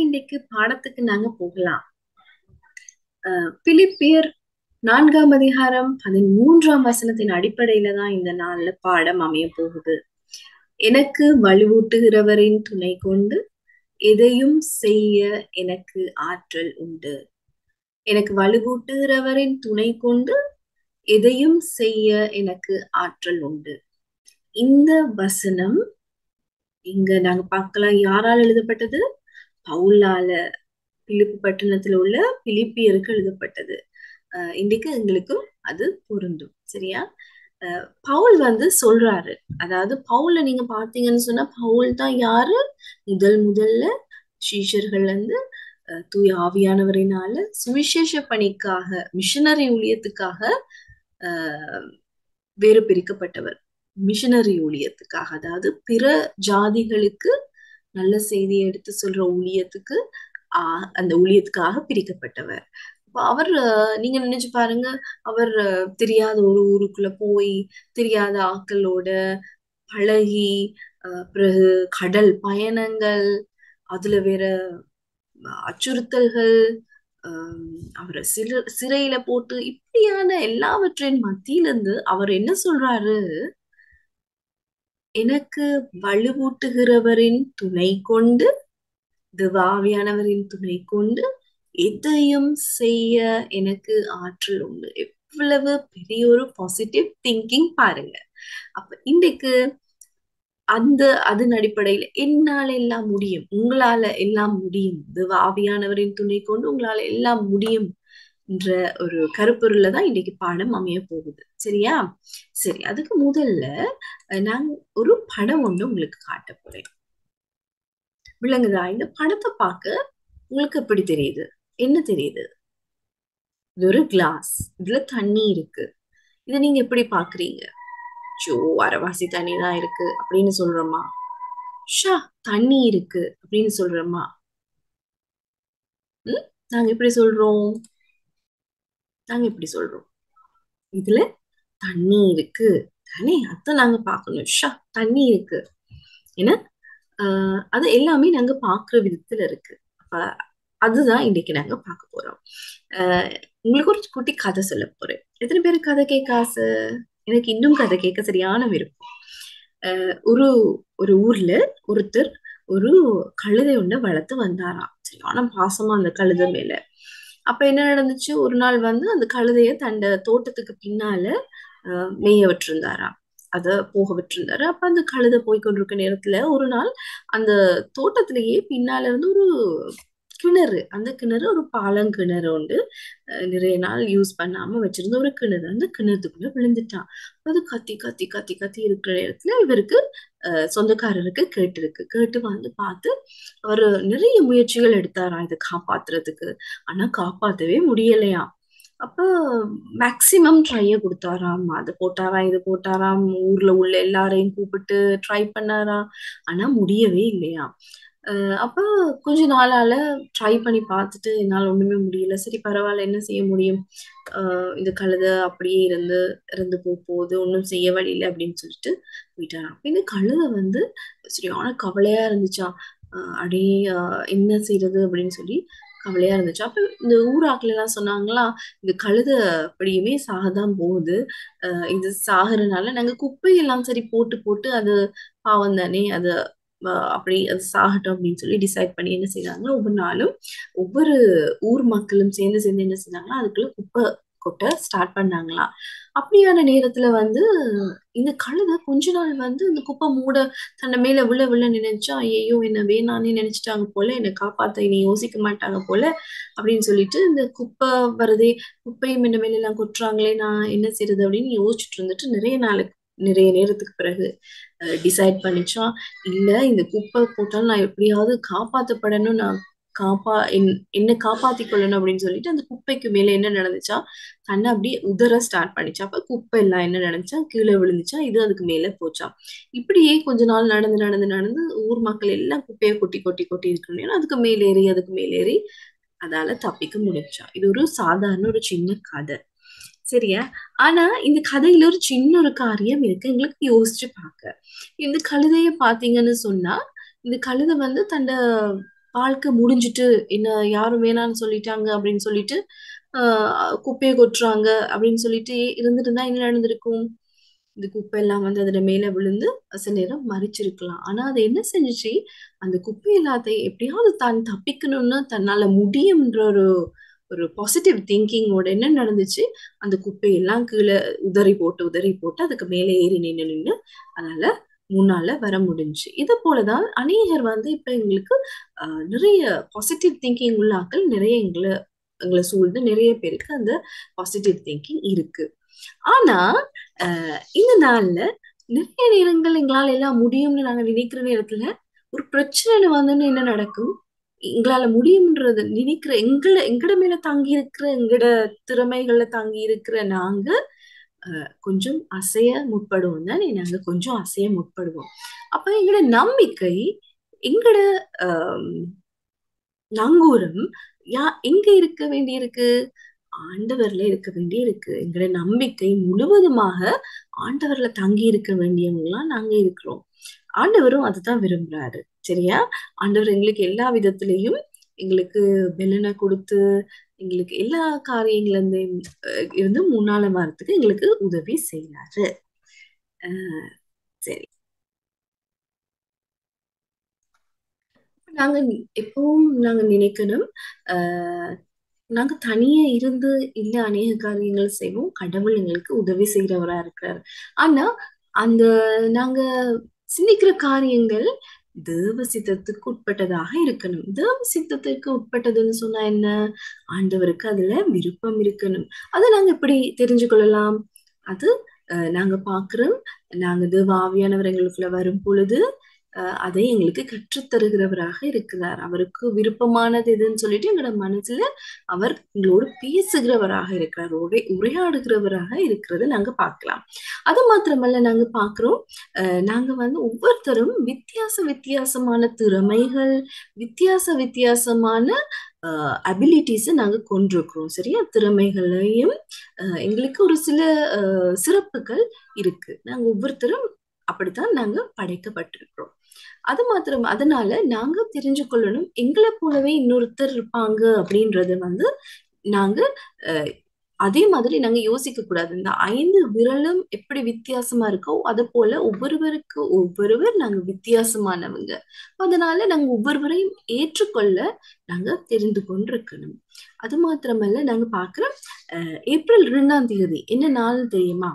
இன்றைக்கு பாடத்துக்கு நாங்க போகலாம். பிலிப்பியர் நான்காம் அதிகாரம் பதிமூன்றாம் வசனத்தின் அடிப்படையில தான் இந்த நாள்ல பாடம் அமைய போகுது. எனக்கு வலுவூட்டுகிறவரின் துணை கொண்டு எதையும் செய்ய எனக்கு ஆற்றல் உண்டு. எனக்கு வலுவூட்டுகிறவரின் துணை கொண்டு எதையும் செய்ய எனக்கு ஆற்றல் உண்டு. இந்த வசனம் இங்க நாங்க பார்க்கலாம். யாரால் எழுதப்பட்டது? பவுலால பிலிப்பு பட்டணத்துல உள்ள பிலிப்பியருக்கு எழுதப்பட்டது. அஹ் இன்றைக்கு எங்களுக்கும் அது பொருந்தும். சரியா? அஹ் பவுல் வந்து சொல்றாரு. அதாவது பவுல நீங்க பார்த்தீங்கன்னு சொன்னா பவுல் தான் யாரு? முதல் முதல்ல சீஷர்கள் வந்து தூய் ஆவியானவரினால சுவிசேஷ பணிக்காக மிஷனரி ஊழியத்துக்காக வேறு பிரிக்கப்பட்டவர். மிஷனரி ஊழியத்துக்காக. அதாவது பிற ஜாதிகளுக்கு நல்ல செய்தியை எடுத்து சொல்ற ஊழியத்துக்கு ஆஹ் அந்த ஊழியத்துக்காக பிரிக்கப்பட்டவர். அவர் நீங்க நினைச்சு பாருங்க அவர் தெரியாத ஒரு ஊருக்குள்ள போய் தெரியாத ஆக்களோட பழகி அஹ், பிறகு கடல் பயணங்கள் அதுல வேற அச்சுறுத்தல்கள் ஆஹ் அவரை சிறு சிறையில போட்டு இப்படியான எல்லாவற்றின் மத்தியிலிருந்து அவர் என்ன சொல்றாரு? எனக்கு வலுவூட்டுகிறவரின் துணை கொண்டு திவாவியானவரின் துணை கொண்டு எதையும் செய்ய எனக்கு ஆற்றல் உண்டு. எவ்வளவு பெரிய ஒரு பாசிட்டிவ் திங்கிங் பாருங்க. அப்ப இன்றைக்கு அந்த அதன் அடிப்படையில என்னால எல்லாம் முடியும்? உங்களால எல்லாம் முடியும். திவ ஆவியானவரின் துணை கொண்டு உங்களால எல்லாம் முடியும் என்ற ஒரு கருப்பொருள்ல தான் இன்னைக்கு பாடம் அமைய போகுது. சரியா? சரி அதுக்கு முதல்ல நான் ஒரு படம் ஒன்று உங்களுக்கு காட்ட போறேன். விளங்குதா இந்த படத்தை பார்க்க உங்களுக்கு எப்படி தெரியுது? என்ன தெரியுது? இது ஒரு கிளாஸ் இதுல தண்ணி இருக்கு. இதை நீங்க எப்படி பாக்குறீங்க ஷோ அரவாசி தண்ணி தான் இருக்கு அப்படின்னு சொல்றோமா? ஷா தண்ணி இருக்கு அப்படின்னு சொல்றோமா? ம்? நாங்க எப்படி சொல்றோம்? நாங்க எப்படி சொல்றோம்? இதுல தண்ணி இருக்கு. தானே அதான் நாங்க பார்க்கணும். ஷா தண்ணி இருக்கு. ஏன்னா ஆஹ் அது எல்லாமே நாங்க பாக்குற விதத்துல இருக்கு. அப்ப அதுதான் இன்னைக்கு நாங்க பார்க்க போறோம். உங்களுக்கு ஒரு குட்டி கதை சொல்ல போறேன். எத்தனை பேர் கதை கேட்க ஆசை? எனக்கு இன்னும் கதை கேட்க சரியான விருப்பம். ஒரு ஒரு ஊர்ல ஒருத்தர் ஒரு கழுதை ஒண்ணு வளர்த்து வந்தாராம். சரியான பாசமா அந்த கழுதை மேல. அப்ப என்ன நடந்துச்சு? ஒரு நாள் வந்து அந்த கழுதைய தண்ட தோட்டத்துக்கு பின்னால மேய விட்டிருந்தாராம் அத போக விட்டுருந்தாரு. அப்ப அந்த கழுத போய் கொண்டிருக்க நேரத்துல ஒரு நாள் அந்த தோட்டத்திலேயே பின்னால இருந்து ஒரு கிணறு அந்த கிணறு ஒரு பாலங்கிணறு உண்டு. நிறைய நாள் யூஸ் பண்ணாம வச்சிருந்த ஒரு கிணறு. அந்த கிணத்துக்குள்ள விழுந்துட்டான். அது கத்தி கத்தி கத்தி கத்தி இருக்கிற இடத்துல இவருக்கு சொந்தக்காரருக்கு கேட்டிருக்கு. கேட்டு வந்து பார்த்து அவர் நிறைய முயற்சிகள் எடுத்தாராம் இதை காப்பாத்துறதுக்கு. ஆனா காப்பாத்தவே முடியலையாம். அப்ப மேக்சிமம் ட்ரைய கொடுத்தாராம். அது போட்டாராம் இது போட்டாராம். ஊர்ல உள்ள எல்லாரையும் கூப்பிட்டு ட்ரை பண்ணாராம். ஆனா முடியவே இல்லையா அப்ப கொஞ்ச நாளால ட்ரை பண்ணி பார்த்துட்டு என்னால் ஒண்ணுமே முடியல. சரி பரவாயில்ல என்ன செய்ய முடியும்? இந்த கழுதை அப்படியே இருந்து இருந்து போகுது. ஒன்றும் செய்ய வழி இல்லை அப்படின்னு சொல்லிட்டு போயிட்டாராம். இந்த கழுதை வந்து சரியான கவலையா இருந்துச்சா ஆஹ் அடே என்ன செய்யறது அப்படின்னு சொல்லி கவலையா இருந்துச்சு. அப்ப இந்த ஊராக்கள் எல்லாம் சொன்னாங்களா இந்த கழுத அப்படியுமே சாகதான் போகுது. ஆஹ் இது சாகுறதுனால நாங்க குப்பையெல்லாம் சரி போட்டு போட்டு அது பாவம் தானே அது அப்படி அது சாகட்டும் அப்படின்னு சொல்லி டிசைட் பண்ணி என்ன செய்யறாங்களோ ஒவ்வொரு நாளும் ஒவ்வொரு ஊர் மக்களும் சேர்ந்து சேர்ந்து என்ன செய்றாங்கன்னா அதுக்குள்ள குப்பை கொட்ட ஸ்டார்ட் பண்ணாங்களாம் அப்படியான நேரத்துல வந்து இந்த கழுதை கொஞ்ச நாள் வந்து இந்த குப்பை மூட தன்னை மேல விழ விழ நினைச்சா ஐயோ என்ன வேணான்னு நினைச்சிட்டாங்க போல என்னை காப்பாத்த என்னை யோசிக்க மாட்டாங்க போல அப்படின்னு சொல்லிட்டு இந்த குப்பை வருதே குப்பையும் என்ன மேல எல்லாம் கொட்டுறாங்களே நான் என்ன செய்யறது அப்படின்னு யோசிச்சுட்டு இருந்துட்டு நிறைய நாளுக்கு நிறைய நேரத்துக்கு பிறகு டிசைட் பண்ணிச்சான் இல்ல இந்த குப்பை போட்டாலும் நான் எப்படியாவது காப்பாத்தப்படணும் நான் காப்பா என் என்ன காப்பாத்தி கொள்ளணும் அப்படின்னு சொல்லிட்டு அந்த குப்பைக்கு மேல என்ன நடந்துச்சா? தன்னை அப்படியே உதற ஸ்டார்ட் பண்ணிச்சா. அப்ப குப்பை எல்லாம் என்ன நடந்துச்சா கீழே விழுந்துச்சா? இது அதுக்கு மேல போச்சாம் இப்படியே கொஞ்ச நாள் நடந்து நடந்து நடந்து ஊர் மக்கள் எல்லாம் குப்பையை கொட்டி கொட்டி கொட்டி இருக்கணும். அதுக்கு மேலேறி அதுக்கு மேலேறி அதால தப்பிக்க முடிஞ்சா. இது ஒரு சாதாரண ஒரு சின்ன கதை. சரியா? ஆனா இந்த கதையில ஒரு சின்ன ஒரு காரியம் இருக்கு. எங்களுக்கு யோசிச்சு பார்க்க இந்த கழுதைய பாத்தீங்கன்னு சொன்னா இந்த கழுதை வந்து தன்னோட ஆளுக்கு முடிஞ்சிட்டு என்ன யாரும் வேணான்னு சொல்லிட்டாங்க அப்படின்னு சொல்லிட்டு ஆஹ் குப்பையை கொட்டுறாங்க அப்படின்னு சொல்லிட்டு இருந்துட்டு இருந்தா என்ன நடந்திருக்கும்? இந்த குப்பை எல்லாம் வந்து அதுல மேல விழுந்து சில நேரம் மறிச்சிருக்கலாம். ஆனா அது என்ன செஞ்சுச்சு? அந்த குப்பை எல்லாத்தையும் எப்படியாவது தான் தப்பிக்கணும்னு தன்னால முடியும்ன்ற ஒரு ஒரு பாசிட்டிவ் திங்கிங்கோட என்ன நடந்துச்சு? அந்த குப்பையெல்லாம் கீழே உதறி போட்டு உதறி போட்டு அதுக்கு மேலே ஏறி நின்று நின்று அதனால முன்னால வர முடிஞ்சு இது போலதான் அநேகர் வந்து இப்ப எங்களுக்கு ஆஹ், நிறைய பாசிட்டிவ் திங்கிங் உள்ள ஆக்கள் நிறைய எங்களை எங்களை சூழ்ந்து நிறைய பேருக்கு அந்த பாசிட்டிவ் திங்கிங் இருக்கு. ஆனா ஆஹ், இந்த நாள்ல நிறைய நேரங்கள் எங்களால எல்லாம் முடியும்னு நாங்க நினைக்கிற நேரத்துல ஒரு பிரச்சனை வந்துன்னு என்ன நடக்கும்? எங்களால முடியும்ன்றது நினைக்கிற எங்களை எங்கட மேல தாங்கி இருக்கிற எங்கட திறமைகள்ல தாங்கி இருக்கிற நாங்க கொஞ்சம் அசைய முற்படுவோம் தானே. நாங்க கொஞ்சம் அசைய முற்படுவோம். அப்ப எங்களோட நம்பிக்கை எங்களோட நங்கூரம் யா எங்க இருக்க வேண்டியிருக்கு? ஆண்டவர்ல இருக்க வேண்டி இருக்கு எங்களோட நம்பிக்கை முழுவதுமாக ஆண்டவர்ல தங்கி இருக்க வேண்டியவங்களா நாங்க இருக்கிறோம். ஆண்டவரும் அதுதான் விரும்புறாரு. சரியா? ஆண்டவர் எங்களுக்கு எல்லா விதத்திலையும் எங்களுக்கு பெலனை கொடுத்து எங்களுக்கு எல்லா காரியங்களையும் இருந்து முன்னால வரத்துக்கு எங்களுக்கு உதவி செய்யறாரு சரி. நாங்க எப்பவும் நாங்க நினைக்கணும் ஆஹ் நாங்க தனியே இருந்து இல்ல அநேக காரியங்கள் செய்வோம். கடவுள் எங்களுக்கு உதவி செய்கிறவரா இருக்கிறார். ஆனா அந்த நாங்க சிந்திக்கிற காரியங்கள் தேவ சித்தத்துக்கு உட்பட்டதாக இருக்கணும். தேவ சித்தத்துக்கு உட்பட்டதுன்னு சொன்னா என்ன? ஆண்டவருக்கு அதுல விருப்பம் இருக்கணும். அதை நாங்க எப்படி தெரிஞ்சு கொள்ளலாம்? அது அஹ், நாங்க பாக்குறோம் நாங்க தேவ ஆவியானவர் எங்களுக்குள்ள வரும் பொழுது அதை எங்களுக்கு கற்றுத்தருகிறவராக இருக்கிறார். அவருக்கு விருப்பமானது எதுன்னு சொல்லிட்டு எங்களோட மனசுல அவர் எங்களோடு பேசுகிறவராக இருக்கிறார். உரை உரையாடுகிறவராக இருக்கிறத நாங்க பார்க்கலாம். அது மாத்திரமல்ல நாங்க பார்க்கிறோம் நாங்க வந்து ஒவ்வொருத்தரும் வித்தியாச வித்தியாசமான திறமைகள் வித்தியாச வித்தியாசமான அபிலிட்டிஸை நாங்க கொண்டிருக்கிறோம் சரியா? திறமைகளையும் எங்களுக்கு ஒரு சில சிறப்புகள் இருக்கு. நாங்க ஒவ்வொருத்தரும் அப்படித்தான் நாங்க படைக்கப்பட்டிருக்கிறோம். அது மாத்திரம் அதனால நாங்க தெரிஞ்சு கொள்ளணும் எங்களை போலவே இன்னொருத்தர் இருப்பாங்க அப்படின்றது வந்து நாங்க அஹ், அதே மாதிரி நாங்க யோசிக்க கூடாது. இந்த ஐந்து விரலும் எப்படி வித்தியாசமா இருக்கோ அது போல ஒவ்வொருவருக்கு ஒவ்வொருவர் நாங்க வித்தியாசமானவங்க. அதனால நாங்க ஒவ்வொருவரையும் ஏற்றுக்கொள்ள நாங்க தெரிந்து கொண்டிருக்கணும். அது மாத்திரமல்ல நாங்க பாக்குறோம் ஏப்ரல் ரெண்டாம் தேதி என்ன நாள் தெரியுமா?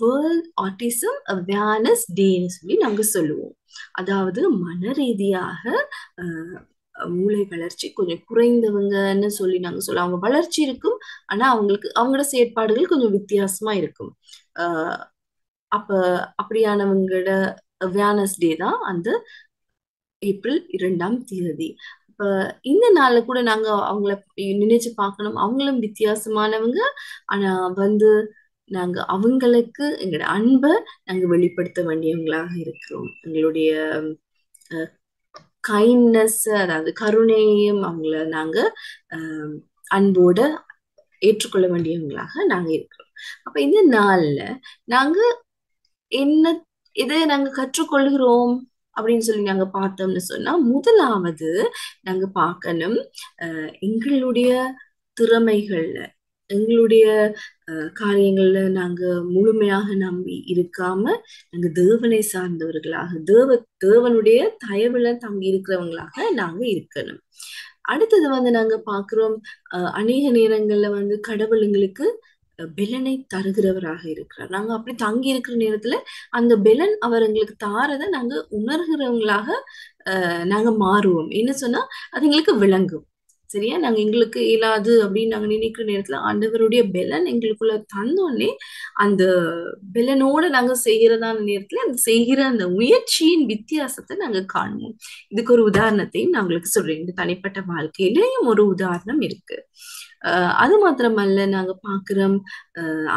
வேர்ல்ட் ஆட்டிசம் அவேர்னஸ் டேன்னு சொல்லி நாங்க சொல்லுவோம். அதாவது மன ரீதியாக மூளை வளர்ச்சி கொஞ்சம் குறைந்தவங்கன்னு சொல்லி நாங்க சொல்லுவோம். அவங்க வளர்ச்சி இருக்கும் ஆனா அவங்களுக்கு அவங்களோட செயற்பாடுகள் கொஞ்சம் வித்தியாசமா இருக்கும். ஆஹ் அப்ப அப்படியானவங்களோட அவேர்னஸ் டே தான் அந்த ஏப்ரல் இரண்டாம் தேதி. இப்ப இந்த நாள்ல கூட நாங்க அவங்கள நினைச்சு பார்க்கணும். அவங்களும் வித்தியாசமானவங்க. ஆனா வந்து நாங்க அவங்களுக்கு எங்களோட அன்பை நாங்க வெளிப்படுத்த வேண்டியவங்களாக இருக்கிறோம். எங்களுடைய கைண்ட்னஸ் அதாவது கருணையும் அவங்கள நாங்க அன்போட ஏற்றுக்கொள்ள வேண்டியவங்களாக நாங்க இருக்கிறோம். அப்ப இந்த நாள்ல நாங்க என்ன இதை நாங்க கற்றுக்கொள்கிறோம் அப்படின்னு சொல்லி நாங்க பார்த்தோம்னு சொன்னா முதலாவது நாங்க பார்க்கணும் அஹ், எங்களுடைய திறமைகள்ல எங்களுடைய காரியங்கள்ல நாங்க முழுமையாக நம்பி இருக்காம நாங்க தேவனை சார்ந்தவர்களாக தேவ தேவனுடைய தயவுல தங்கி இருக்கிறவங்களாக நாங்க இருக்கணும். அடுத்தது வந்து நாங்க பார்க்கிறோம் அஹ், அநேக நேரங்கள்ல வந்து கடவுள் எங்களுக்கு அஹ், பெலனை தருகிறவராக இருக்கிறார். நாங்க அப்படி தங்கி இருக்கிற நேரத்துல அந்த பெலன் அவர் எங்களுக்கு தாரதை நாங்க உணர்கிறவங்களாக அஹ், நாங்க மாறுவோம். என்ன சொன்னா அது எங்களுக்கு விளங்கும். சரியா? நாங்க எங்களுக்கு இயலாது அப்படின்னு நாங்க நினைக்கிற நேரத்துல ஆண்டவருடைய பெலன் எங்களுக்குள்ள தந்தோடனே அந்த பெலனோட நாங்க செய்கிறதான நேரத்துல அந்த செய்கிற அந்த முயற்சியின் வித்தியாசத்தை நாங்க காணுவோம் இதுக்கு ஒரு உதாரணத்தையும் நான் உங்களுக்கு சொல்றேன். இந்த தனிப்பட்ட வாழ்க்கையிலேயும் ஒரு உதாரணம் இருக்கு. அது மாத்திரமல்ல நாங்க பாக்குறோம்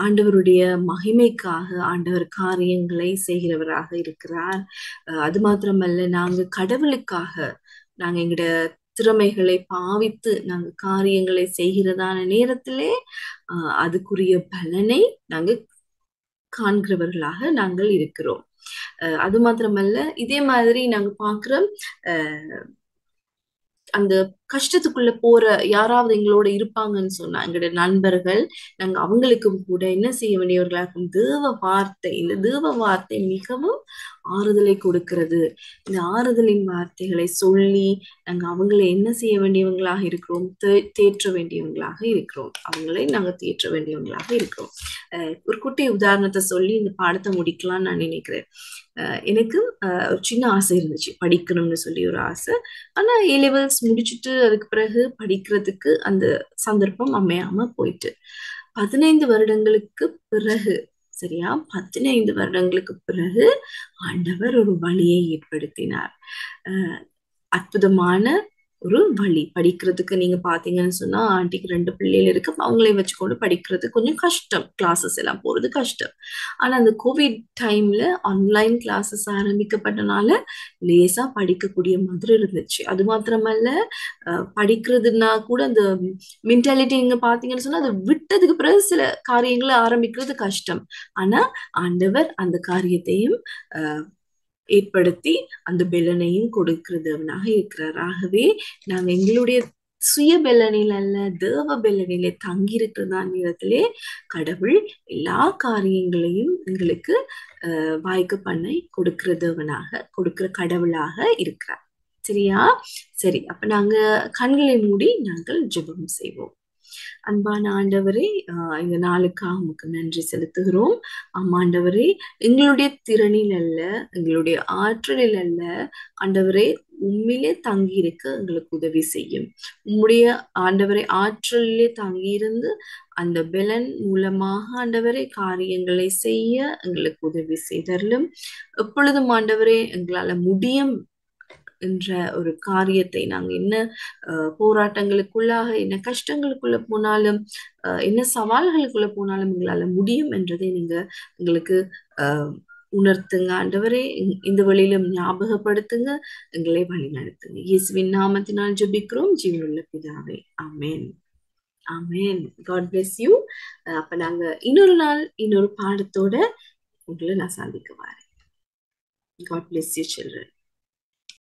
ஆண்டவருடைய மகிமைக்காக ஆண்டவர் காரியங்களை செய்கிறவராக இருக்கிறார். அது மாத்திரமல்ல நாங்க கடவுளுக்காக நாங்க எங்களோட திறமைகளை பாவித்து நாங்க காரியங்களை செய்கிறதான நேரத்திலே அதுக்குரிய பலனை நாங்க காண்கிறவர்களாக நாங்கள் இருக்கிறோம். அஹ் அது மாத்திரமல்ல இதே மாதிரி நாங்க பாக்குற அஹ் அந்த கஷ்டத்துக்குள்ள போற யாராவது எங்களோட இருப்பாங்கன்னு சொன்னா எங்களுடைய நண்பர்கள் நாங்க அவங்களுக்கும் கூட என்ன செய்ய வேண்டியவர்களாகும்? தேவ வார்த்தை இந்த தேவ வார்த்தை மிகவும் ஆறுதலை கொடுக்கிறது. இந்த ஆறுதலின் வார்த்தைகளை சொல்லி நாங்க அவங்களை என்ன செய்ய வேண்டியவங்களாக இருக்கிறோம்? தே- தேற்ற வேண்டியவங்களாக இருக்கிறோம். அவங்களை நாங்க தேற்ற வேண்டியவங்களாக இருக்கிறோம். ஒரு குட்டி உதாரணத்தை சொல்லி இந்த பாடத்தை முடிக்கலாம்னு நான் நினைக்கிறேன். எனக்கு ஒரு சின்ன ஆசை இருந்துச்சு. படிக்கணும்னு சொல்லி ஒரு ஆசை. ஆனா ஏ லெவல்ஸ் முடிச்சுட்டு அதுக்கு பிறகு படிக்கிறதுக்கு அந்த சந்தர்ப்பம் அமையாம போயிட்டு. பதினைந்து வருடங்களுக்கு பிறகு சரியா? பதினைந்து வருடங்களுக்கு பிறகு ஆண்டவர் ஒரு வழியை ஏற்படுத்தினார். அற்புதமான ஒரு வழி. படிக்கிறதுக்கு நீங்க பாத்தீங்கன்னு சொன்னா ஆண்டிக்கு ரெண்டு பிள்ளைகள் இருக்கு. அப்ப அவங்களையும் வச்சுக்கொண்டு படிக்கிறது கொஞ்சம் கஷ்டம். கிளாஸஸ் எல்லாம் போறது கஷ்டம். ஆனா அந்த கோவிட் டைம்ல ஆன்லைன் கிளாஸஸ் ஆரம்பிக்கப்பட்டனால லேசா படிக்கக்கூடிய மாதிரி இருந்துச்சு. அது மாத்திரமல்ல படிக்கிறதுனா கூட அந்த மென்டாலிட்டி இங்க பாத்தீங்கன்னு சொன்னா அது விட்டதுக்கு பிறகு சில காரியங்களை ஆரம்பிக்கிறது கஷ்டம். ஆனா ஆண்டவர் அந்த காரியத்தையும் ஏற்படுத்தி அந்த பெலனையும் கொடுக்கிறதவனாக இருக்கிறார். ஆகவே நாம் எங்களுடைய சுய பெலனில் அல்ல தேவ பெலனிலே தங்கி இருக்கிறதா நேரத்திலே கடவுள் எல்லா காரியங்களையும் எங்களுக்கு வாய்க்கு பண்ணை கொடுக்கிறதவனாக கொடுக்கிற கடவுளாக இருக்கிறார். சரியா? சரி அப்ப நாங்க கண்களை மூடி நாங்கள் ஜெபம் செய்வோம். அன்பான ஆண்டவரே இந்த நாளுக்காக உமக்கு நன்றி செலுத்துகிறோம். ஆமாண்டவரே எங்களுடைய திறனில் அல்ல எங்களுடைய ஆற்றலில் அல்ல ஆண்டவரே உண்மையிலே தங்கி இருக்க எங்களுக்கு உதவி செய்யும். உம்முடைய ஆண்டவரை ஆற்றலிலே தங்கியிருந்து அந்த பெலன் மூலமாக ஆண்டவரே காரியங்களை செய்ய எங்களுக்கு உதவி செய்தரலும் எப்பொழுதும் ஆண்டவரே எங்களால முடியும் என்ற ஒரு காரியத்தை நாங்கள் என்ன போராட்டங்களுக்குள்ளாக என்ன கஷ்டங்களுக்குள்ள போனாலும் அஹ், என்ன சவால்களுக்குள்ள போனாலும் எங்களால் முடியும் என்றதை நீங்க எங்களுக்கு உணர்த்துங்க. ஆண்டவரே இந்த- இந்த வழியிலும் ஞாபகப்படுத்துங்க. எங்களை வழி நடத்துங்க. இயேசுவின் நாமத்தினால் ஜபிக்கிறோம். ஜீவனுள்ள பிதாவே. ஆமென். ஆமென். காட் பிளெஸ் யூ அப்ப நாங்க இன்னொரு நாள் இன்னொரு பாடத்தோட உங்களை நான் சந்திக்க வரேன். God bless you children